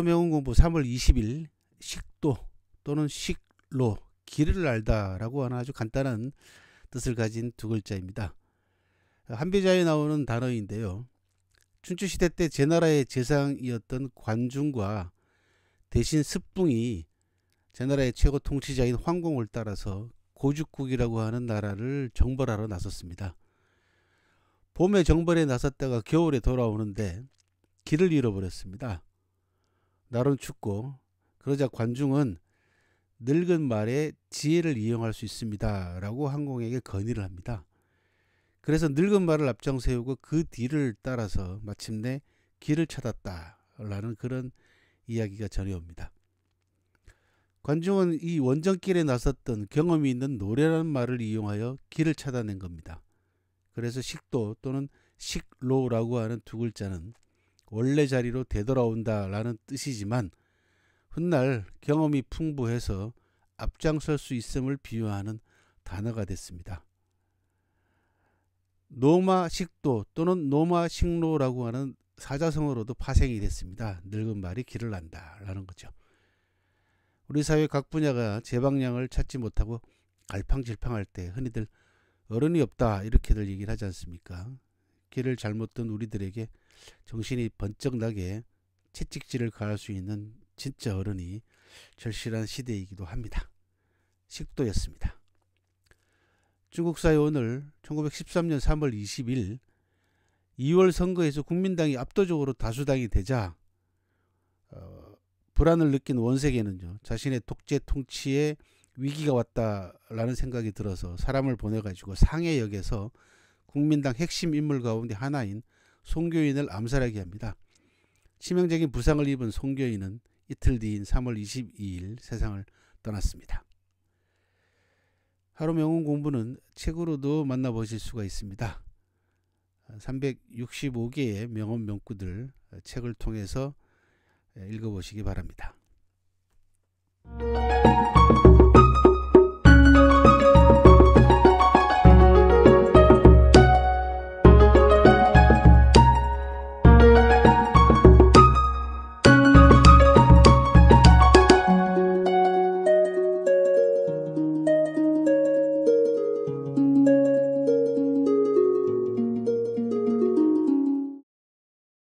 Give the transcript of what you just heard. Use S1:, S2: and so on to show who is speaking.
S1: 하루 명운 공부 3월 20일 식도 또는 식로 길을 알다라고 하는 아주 간단한 뜻을 가진 두 글자입니다. 한비자에 나오는 단어인데요. 춘추시대 때 제 나라의 재상이었던 관중과 대신 습붕이 제 나라의 최고 통치자인 황공을 따라서 고죽국이라고 하는 나라를 정벌하러 나섰습니다. 봄에 정벌에 나섰다가 겨울에 돌아오는데 길을 잃어버렸습니다. 날은 춥고 그러자 관중은 늙은 말의 지혜를 이용할 수 있습니다. 라고 항공에게 건의를 합니다. 그래서 늙은 말을 앞장 세우고 그 뒤를 따라서 마침내 길을 찾았다. 라는 그런 이야기가 전해옵니다. 관중은 이 원정길에 나섰던 경험이 있는 노래라는 말을 이용하여 길을 찾아낸 겁니다. 그래서 식도 또는 식로라고 하는 두 글자는 원래 자리로 되돌아온다라는 뜻이지만 훗날 경험이 풍부해서 앞장설 수 있음을 비유하는 단어가 됐습니다. 노마식도 또는 노마식로라고 하는 사자성어로도 파생이 됐습니다. 늙은 말이 길을 난다라는 거죠. 우리 사회 각 분야가 제 방향을 찾지 못하고 갈팡질팡할 때 흔히들 어른이 없다 이렇게들 얘기를 하지 않습니까? 길을 잘못 든 우리들에게 정신이 번쩍 나게 채찍질을 가할 수 있는 진짜 어른이 절실한 시대이기도 합니다. 식도였습니다. 중국 사회 오늘 1913년 3월 20일 2월 선거에서 국민당이 압도적으로 다수당이 되자 어, 불안을 느낀 원색에는요 자신의 독재 통치에 위기가 왔다라는 생각이 들어서 사람을 보내가지고 상해역에서 국민당 핵심 인물 가운데 하나인 송교인을 암살하게 합니다. 치명적인 부상을 입은 송교인은 이틀 뒤인 3월 22일 세상을 떠났습니다. 하루 명운 공부는 책으로도 만나보실 수가 있습니다. 365개의 명언 명구들 책을 통해서 예, 읽어보시기 바랍니다.